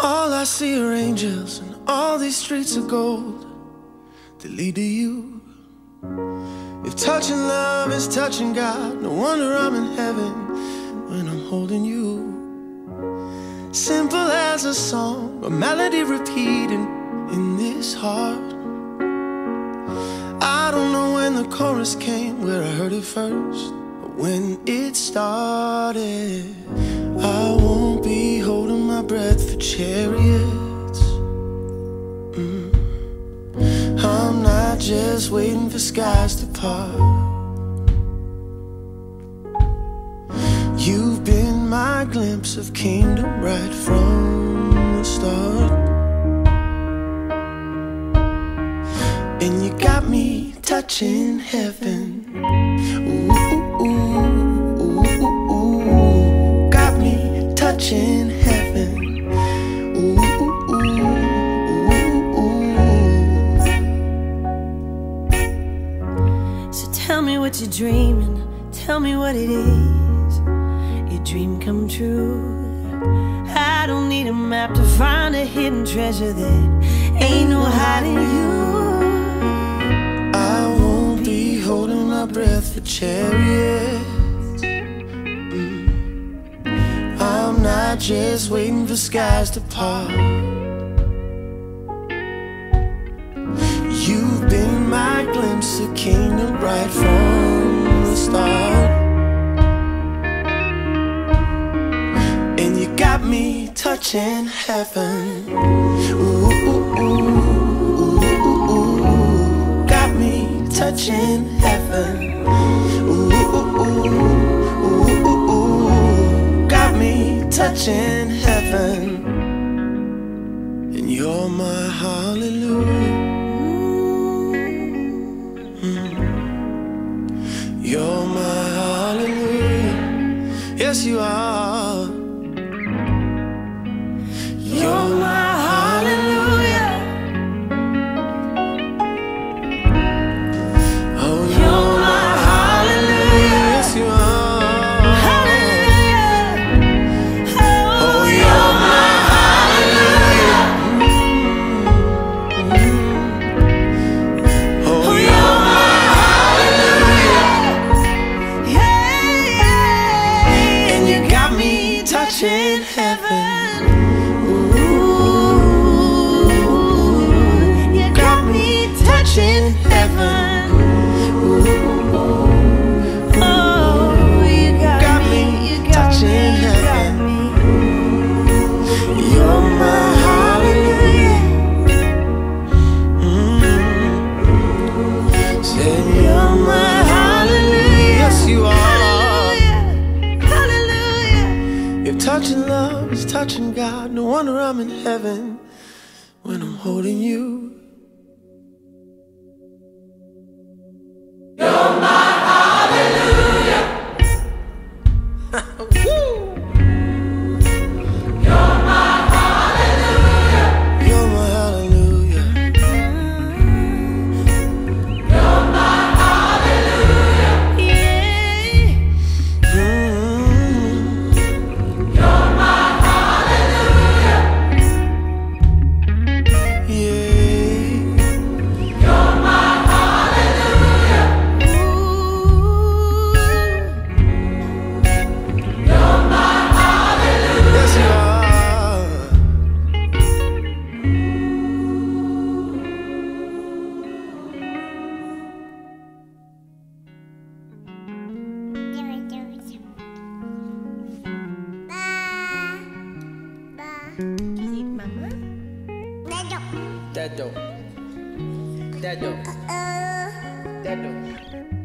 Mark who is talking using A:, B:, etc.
A: All I see are angels, and all these streets of gold that lead to you. If touching love is touching God, no wonder I'm in heaven when I'm holding you. Simple as a song, a melody repeating in this heart. I don't know when the chorus came, where I heard it first, but when it started, I won't be holding my breath chariots. Mm. I'm not just waiting for skies to part. You've been my glimpse of kingdom right from the start. And you got me touching heaven. Ooh, ooh,
B: tell me what you're dreaming. Tell me what it is. Your dream come true. I don't need a map to find a hidden treasure that ain't no hiding you.
A: I won't be holding my breath for chariots. Mm. I'm not just waiting for skies to part. Right from the start. And you got me touching heaven. Ooh, ooh, ooh, ooh, ooh. Got me touching heaven. Ooh, ooh, ooh, ooh, ooh. Got me touching heaven. And you're my hallelujah. You're Yes, you are. Touching heaven. Ooh, you got me touching heaven. Touching God, no wonder I'm in heaven when I'm holding you.
C: Dado. Dado. Dado.